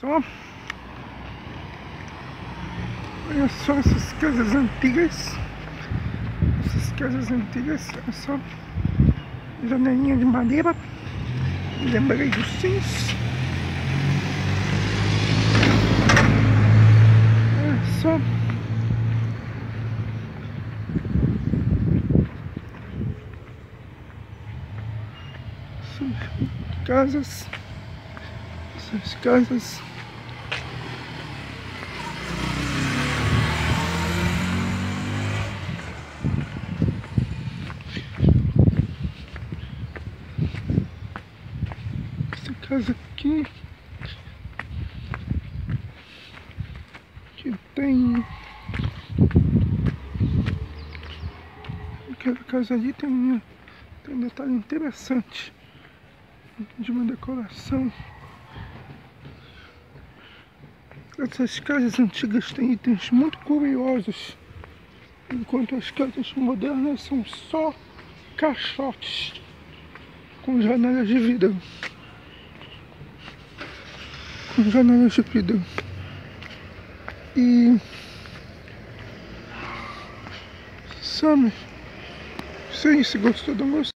Só. Olha só essas casas antigas. Essas casas antigas Olha só. Janelinha de madeira. Lembrei dos sims. Olha só. Casas Essas casas Essa casa aqui que tem aquela casa ali tem um, tem um detalhe interessante de uma decoração essas casas antigas têm itens muito curiosos enquanto as casas modernas são só caixotes com janelas de vidro. Com janelas de vidro. E sabe sei se gostou, não gostou